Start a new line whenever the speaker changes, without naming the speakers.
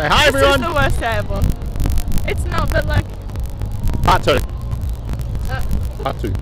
Say hi, this everyone.
This is the worst ever. It's not, but like.
Part two.
Uh,
Part two.